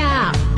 Yeah.